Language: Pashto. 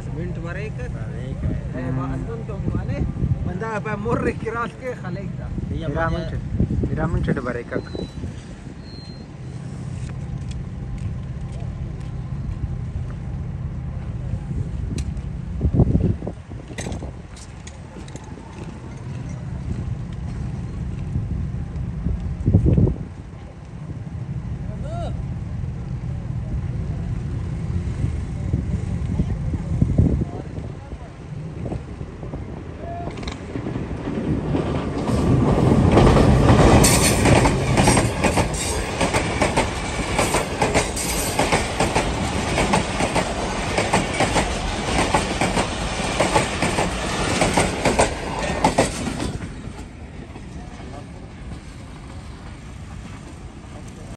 اسمنت مريك مريك اسمنتم عليه بندا په مور کې راځي خلک دا پیرامنټ پیرامنټ ډبرې کړ